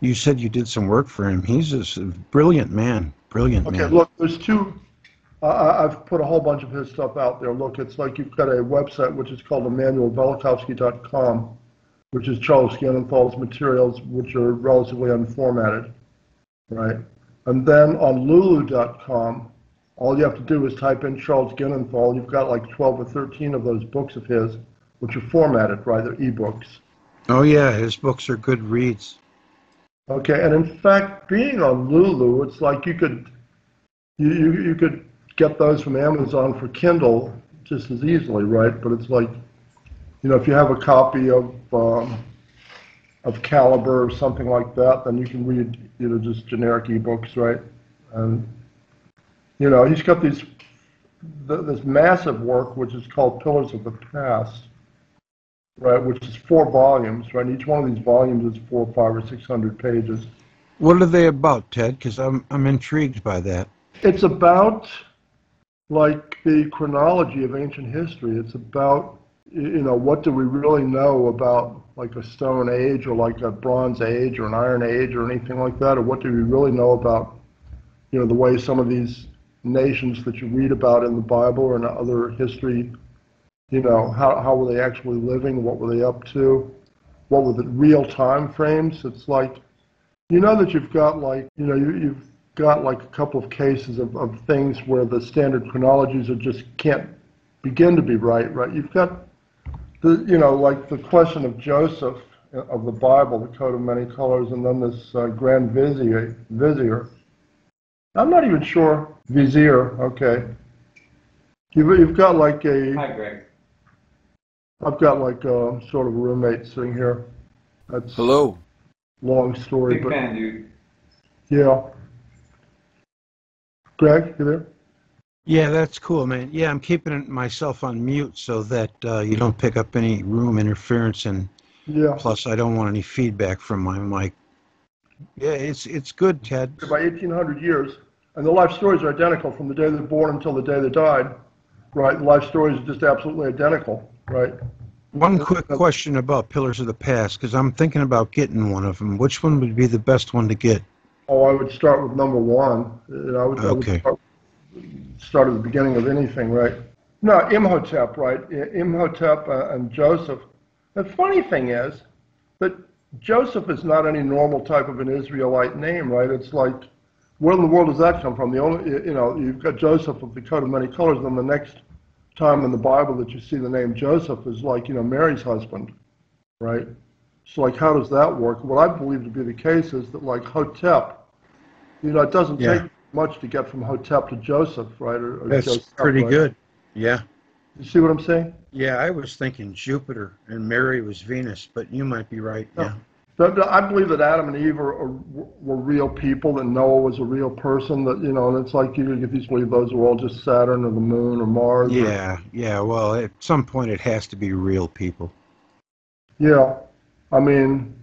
you said you did some work for him. He's a brilliant man, brilliant Okay, man. look, there's two. I- I, I've put a whole bunch of his stuff out there. Look, it's like you've got a website which is called EmmanuelVelikovsky.com. which is Charles Ginenthal's materials, which are relatively unformatted, right? And then on Lulu.com, all you have to do is type in Charles Ginenthal. You've got like 12 or 13 of those books of his, which are formatted, right? They're ebooks. Oh yeah, his books are good reads. Okay, and in fact, being on Lulu, it's like you could you, you, you could get those from Amazon for Kindle just as easily, right? But it's like, you know, if you have a copy of um, of Calibre or something like that, then you can read, you know, just generic ebooks, right? And you know, he's got these th- this massive work which is called Pillars of the Past, right? Which is four volumes, right? Each one of these volumes is four, five, or six hundred pages. What are they about, Ted? Because I'm I'm intrigued by that. It's about like the chronology of ancient history. It's about you know what do we really know about like a Stone Age or like a Bronze Age or an Iron Age or anything like that, or what do we really know about you know the way some of these nations that you read about in the Bible or in other history, you know how how were they actually living? What were they up to? What were the real time frames? It's like you know that you've got like you know you, you've got like a couple of cases of, of things where the standard chronologies are just can't begin to be right right you've got the you know like the question of joseph uh, of the bible the coat of many colors and then this uh, grand vizier vizier i'm not even sure vizier okay you've, you've got like a Hi, Greg. i've got like a sort of a roommate sitting here that's Hello. long story Big but fan, dude. yeah greg you there Yeah, that's cool, man. Yeah, I'm keeping myself on mute so that uh, you don't pick up any room interference, and yeah plus I don't want any feedback from my mic. Yeah, it's it's good, Ted. by 1800 years, and the life stories are identical from the day they're born until the day they died, right? The life stories are just absolutely identical, right? One quick question about Pillars of the Past, because I'm thinking about getting one of them. Which one would be the best one to get? Oh, I would start with number one. I would, I would Okay. Start, at the beginning of anything, right? No, Imhotep, right? Imhotep uh, and Joseph. The funny thing is that Joseph is not any normal type of an Israelite name, right? It's like, where in the world does that come from? The only, you know, you've got Joseph of the coat of many colors, and then the next time in the Bible that you see the name Joseph is like, you know, Mary's husband, right? So, like, how does that work? What I believe to be the case is that, like, Hotep, you know, it doesn't Yeah. take much to get from Hotep to Joseph, right? Or, or That's Joseph, pretty right? good. Yeah. You see what I'm saying? Yeah, I was thinking Jupiter and Mary was Venus, but you might be right. Oh. Yeah. I believe that Adam and Eve are, are, were real people, that Noah was a real person, that, you know, and it's like you get these believe those are all just Saturn or the moon or Mars. or- Yeah, yeah. Well, at some point it has to be real people. Yeah, I mean,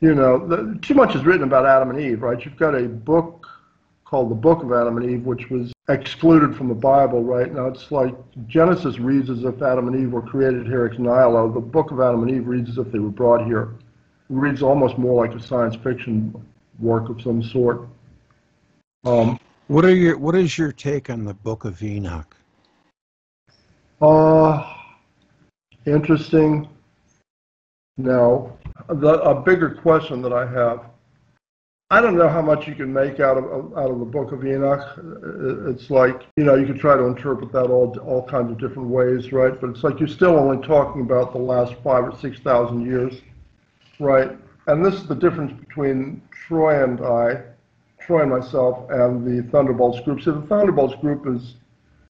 you know, the, too much is written about Adam and Eve, right? You've got a book called the Book of Adam and Eve, which was excluded from the Bible, right? Now it's like Genesis reads as if Adam and Eve were created here ex nihilo. The Book of Adam and Eve reads as if they were brought here. It reads almost more like a science fiction work of some sort. Um, What are your What is your take on the Book of Enoch? Uh, interesting. Now, The, a bigger question that I have. I don't know how much you can make out of out of the Book of Enoch. It's like you know you could try to interpret that all all kinds of different ways, right? But it's like you're still only talking about the last five or six thousand years, right? And this is the difference between Troy and I, Troy and myself, and the Thunderbolts group. So the Thunderbolts group is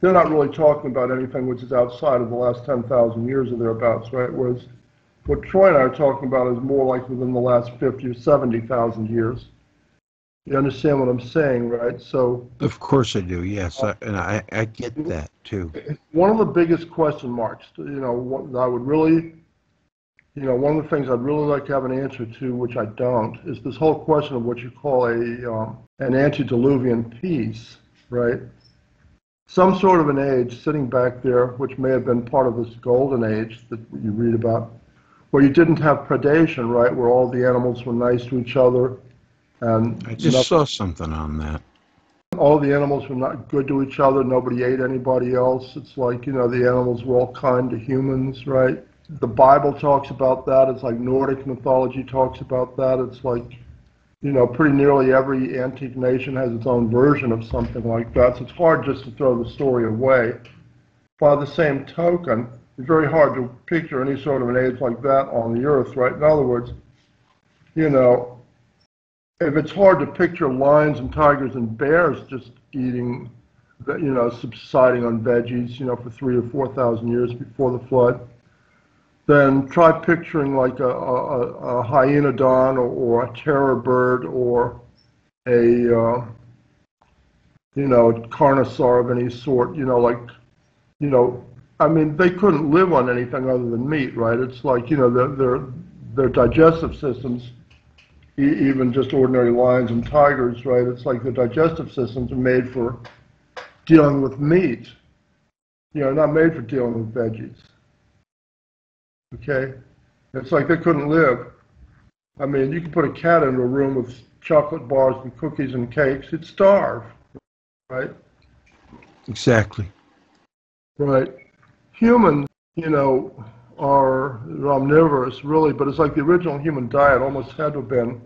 they're not really talking about anything which is outside of the last 10,000 years or thereabouts, right? Whereas what Troy and I are talking about is more like within the last 50 or 70,000 years. You understand what I'm saying, right? So Of course I do. Yes, I, and I I get that too. one of the biggest question marks, you know, what I would really, you know, one of the things I'd really like to have an answer to, which I don't, is this whole question of what you call a um, an antediluvian peace, right? Some sort of an age sitting back there, which may have been part of this golden age that you read about, where you didn't have predation, right? Where all the animals were nice to each other, and I just nothing- saw something on that. all the animals were not good to each other. Nobody ate anybody else. It's like, you know, the animals were all kind to humans, right? the Bible talks about that. It's like Nordic mythology talks about that. It's like, you know, pretty nearly every antique nation has its own version of something like that. So it's hard just to throw the story away. By the same token, it's very hard to picture any sort of an age like that on the earth, right? In other words, you know, if it's hard to picture lions and tigers and bears just eating, you know, subsiding on veggies, you know, for three or four thousand years before the flood, then try picturing like a, a, a hyenodon or, or a terror bird or a, uh, you know, carnosaur of any sort, you know, like, you know, I mean, they couldn't live on anything other than meat, right? It's like, you know, their, their, their digestive systems, even just ordinary lions and tigers, right? It's like the digestive systems are made for dealing with meat. You know, not made for dealing with veggies. Okay? It's like they couldn't live. I mean, you can put a cat into a room with chocolate bars and cookies and cakes, it'd starve, right? Exactly. Right. Humans, you know, are omnivorous, really, but it's like the original human diet almost had to have been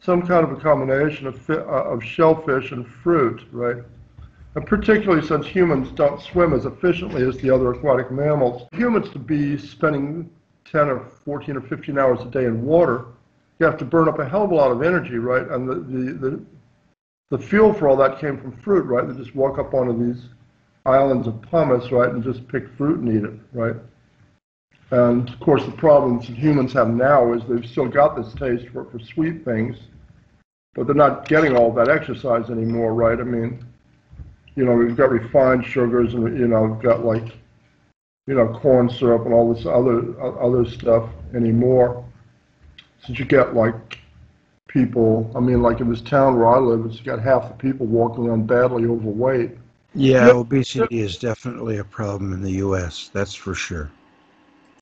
some kind of a combination of, uh, of shellfish and fruit, right? And particularly since humans don't swim as efficiently as the other aquatic mammals. Humans to be spending 10 or 14 or 15 hours a day in water, you have to burn up a hell of a lot of energy, right? And the, the, the, the fuel for all that came from fruit, right? They just walk up onto these islands of pumice, right, and just pick fruit and eat it, right? And of course, the problems that humans have now is they've still got this taste for, for sweet things, but they're not getting all that exercise anymore, right? I mean, you know, we've got refined sugars and, you know, we've got like, you know, corn syrup and all this other, other stuff anymore. Since you get like people, I mean, like in this town where I live, it's got half the people walking around badly overweight. Yeah, obesity is definitely a problem in the U.S. That's for sure.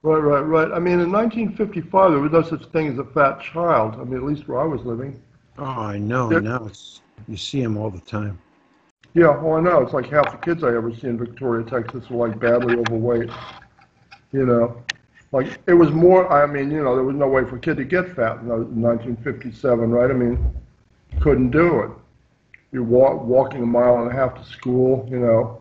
Right, right, right. I mean, in 1955, there was no such thing as a fat child. I mean, at least where I was living. Oh, I know. Yep. Now it's you see them all the time. Yeah, well, I know. It's like half the kids I ever see in Victoria, Texas were like badly overweight. You know, like it was more, I mean, you know, there was no way for a kid to get fat in 1957, right? I mean, couldn't do it. You're walk, walking a mile and a half to school, you know,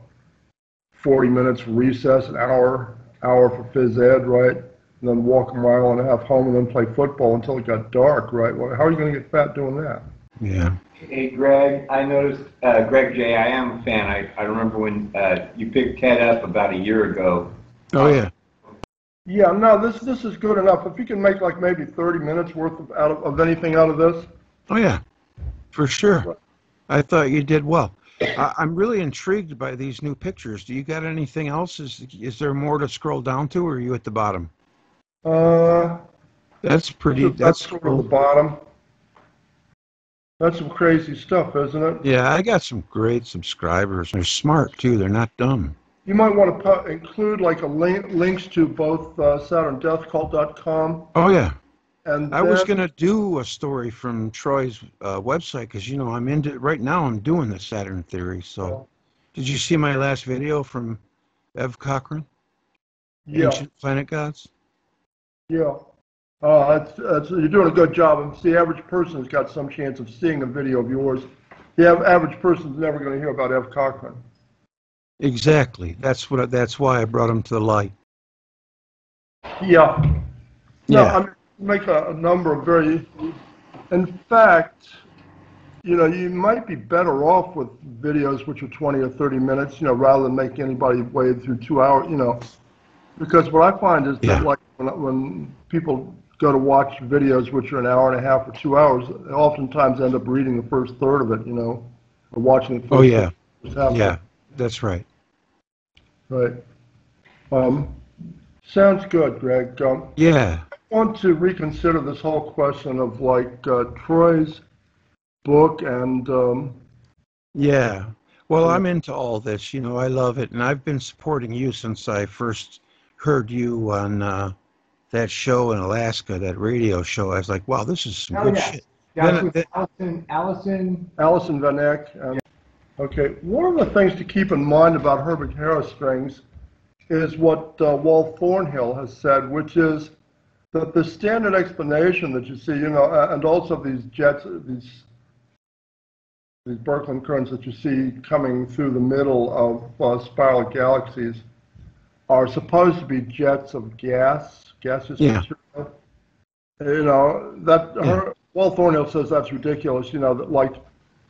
40 minutes recess, an hour, hour for phys ed, right? And then walk a mile and a half home and then play football until it got dark, right? Well, how are you going to get fat doing that? Yeah. Hey, Greg, I noticed, uh, Greg J, I am a fan. I, I remember when, uh, you picked Ted up about a year ago. Oh yeah. Yeah, no, this this is good enough. If you can make like maybe 30 minutes worth of out of, of anything out of this, Oh yeah. For sure. I thought you did well. I, I'm really intrigued by these new pictures. Do you got anything else? Is is there more to scroll down to, or are you at the bottom? uh, That's pretty. that's of the bottom. That's some crazy stuff, isn't it? Yeah, I got some great subscribers. They're smart too. They're not dumb. You might want to pu- include like a link, links to both uh, SaturnDeathCult.com Oh yeah. And I was gonna do a story from Troy's uh, website because you know I'm into right now. I'm doing the Saturn theory. So, did you see my last video from Ev Cochran, yeah, Ancient Planet Gods? yeah. Uh, that's, that's, you're doing a good job. And the average person has got some chance of seeing a video of yours. The av- average person's never going to hear about Ev Cochran. Exactly. That's what. That's why I brought him to the light. Yeah. No, Yeah. I mean, make a, a number of very, in fact, you know, you might be better off with videos which are 20 or 30 minutes, you know, rather than make anybody wade through two hours, you know. Because what I find is Yeah. that, like, when, when people go to watch videos which are an hour and a half or two hours, they oftentimes end up reading the first third of it, you know, or watching the first Oh yeah. first half of it. Yeah. That's right. Right. Um, sounds good, Greg. Um, Yeah. Want to reconsider this whole question of like uh, Troy's book and um, Yeah. Well, I'm into all this. You know, I love it, and I've been supporting you since I first heard you on uh, that show in Alaska, that radio show. I was like, wow, this is some Oh, good yeah. shit. Yeah, Then- then- Allison, Allison, Allison Van Eck. And, okay, one of the things to keep in mind about Herbig-Haro strings is what uh, Walt Thornhill has said, which is that the standard explanation that you see, you know, uh, and also these jets, these these Birkeland currents that you see coming through the middle of uh, spiral galaxies are supposed to be jets of gas, gaseous Yeah. material. You know, that, her, Walt Thornhill says that's ridiculous, you know, that like,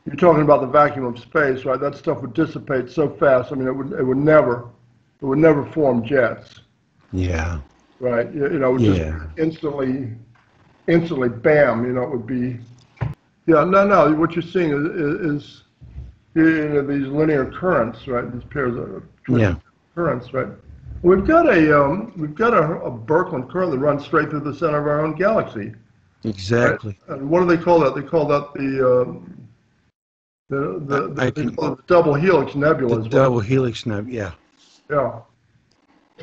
you're talking about the vacuum of space, right? That stuff would dissipate so fast, I mean, it would, it would never, it would never form jets, Yeah. Right? You, you know, just Yeah. instantly, instantly, bam, you know, it would be, yeah, no, no, what you're seeing is, is, is, you know, these linear currents, right? These pairs of Yeah. currents, right? We've got a, um, we've got a, a Birkeland current that runs straight through the center of our own galaxy. Exactly. And what do they call that? They call that the, um, the, the, I can- the double helix nebula. The double helix nub. Yeah, Yeah,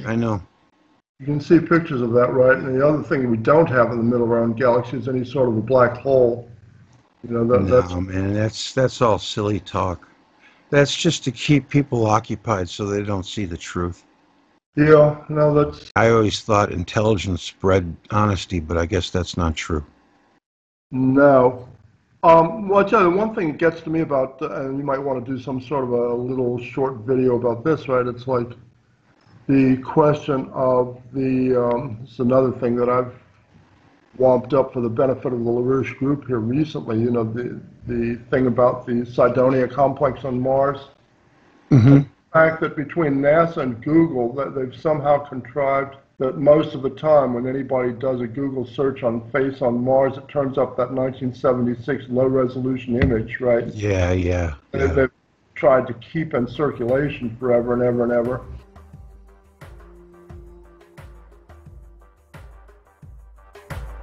I know. You can see pictures of that, right? And the other thing we don't have in the middle of our own galaxy is any sort of a black hole. You know, that, that's, No, man, that's that's all silly talk. That's just to keep people occupied so they don't see the truth. yeah, no, that's, I always thought intelligence bred honesty, but I guess that's not true. no. Um, well, I tell you, one thing that gets to me about, and you might want to do some sort of a little short video about this, right? It's like the question of the, um, it's another thing that I've womped up for the benefit of the LaRouche group here recently, you know, the, the thing about the Cydonia complex on Mars. Mm-hmm. The fact that between NASA and Google, that they've somehow contrived that most of the time when anybody does a Google search on face on Mars, it turns up that 1976 low resolution image, right? Yeah, yeah, yeah. They've tried to keep in circulation forever and ever and ever.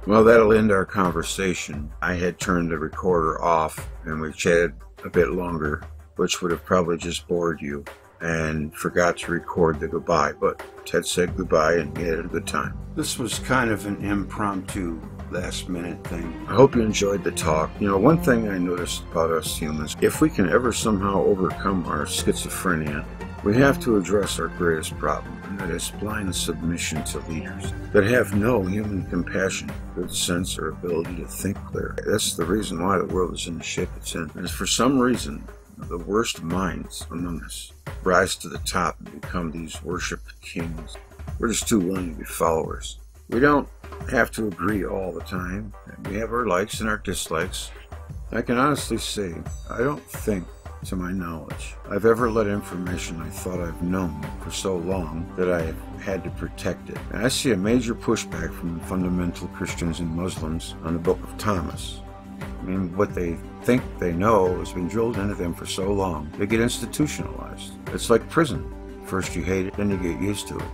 Well, that'll end our conversation. I had turned the recorder off and we chatted a bit longer, which would have probably just bored you, and forgot to record the goodbye. But Ted said goodbye and we had a good time. This was kind of an impromptu last minute thing. I hope you enjoyed the talk. You know, one thing I noticed about us humans if we can ever somehow overcome our schizophrenia, we have to address our greatest problem, and that is blind submission to leaders that have no human compassion, good sense, or ability to think clearly. That's the reason why the world is in the shape it's in. And for some reason, the worst minds among us rise to the top and become these worshipped kings. We're just too willing to be followers. We don't have to agree all the time. We have our likes and our dislikes. I can honestly say, I don't think, to my knowledge, I've ever let information I thought I've known for so long that I had to protect it. And I see a major pushback from fundamental Christians and Muslims on the Book of Thomas. I mean, what they think they know has been drilled into them for so long, they get institutionalized. It's like prison. First you hate it, then you get used to it,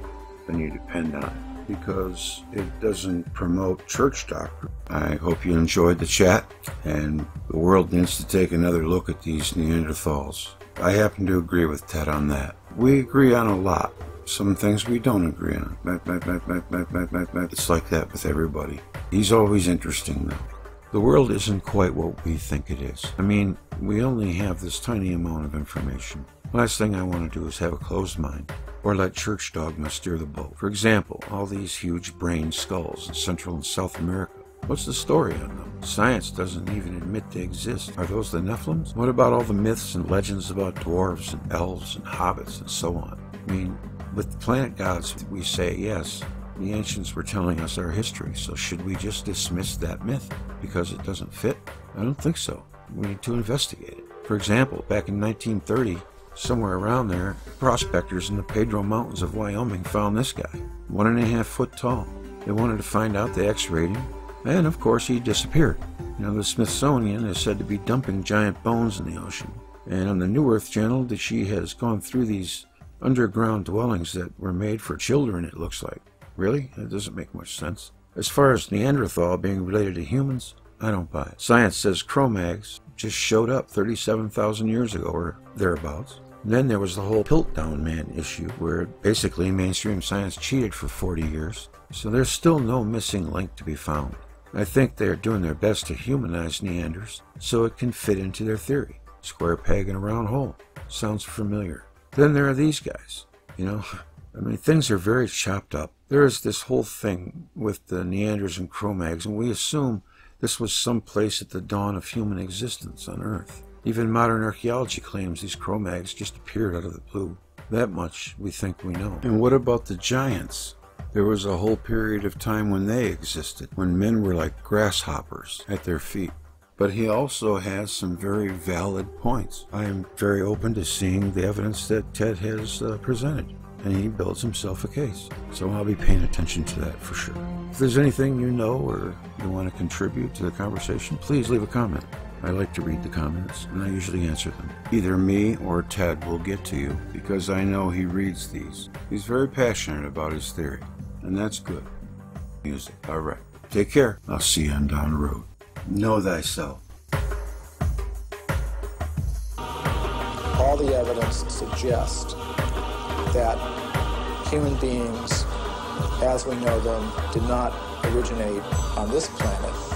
then you depend on it because it doesn't promote church doctrine. I hope you enjoyed the chat, and the world needs to take another look at these Neanderthals. I happen to agree with Ted on that. We agree on a lot. Some things we don't agree on. It's like that with everybody. He's always interesting, though. The world isn't quite what we think it is. I mean, we only have this tiny amount of information. Last thing I want to do is have a closed mind or let church dogma steer the boat. For example, all these huge brain skulls in Central and South America. What's the story on them? Science doesn't even admit they exist. Are those the Nephilims? What about all the myths and legends about dwarves and elves and hobbits and so on? I mean, with the planet gods, we say yes. The ancients were telling us our history, so should we just dismiss that myth because it doesn't fit? I don't think so. We need to investigate it. For example, back in 1930, somewhere around there, prospectors in the Pedro Mountains of Wyoming found this guy, one and a half foot tall. They wanted to find out the X-rayed him, and of course he disappeared. Know, the Smithsonian is said to be dumping giant bones in the ocean, and on the New Earth Channel, that she has gone through these underground dwellings that were made for children. It looks like. Really? That doesn't make much sense. As far as Neanderthal being related to humans, I don't buy it. Science says Cro-Mags just showed up 37,000 years ago or thereabouts. And then there was the whole Piltdown Man issue, where basically mainstream science cheated for 40 years. So there's still no missing link to be found. I think they're doing their best to humanize Neanders so it can fit into their theory. Square peg in a round hole. Sounds familiar. Then there are these guys. You know, (laughs) I mean, things are very chopped up. There is this whole thing with the Neanders and Cro-Mags, and we assume this was some place at the dawn of human existence on Earth. Even modern archaeology claims these Cro-Mags just appeared out of the blue. That much we think we know. And what about the giants? There was a whole period of time when they existed, when men were like grasshoppers at their feet. But he also has some very valid points. I am very open to seeing the evidence that Ted has uh, presented, and he builds himself a case. So I'll be paying attention to that for sure. If there's anything you know or you want to contribute to the conversation, please leave a comment. I like to read the comments, and I usually answer them. Either me or Ted will get to you because I know he reads these. He's very passionate about his theory, and that's good. Music. All right. Take care. I'll see you on down the road. Know thyself. all the evidence suggests that human beings, as we know them, did not originate on this planet,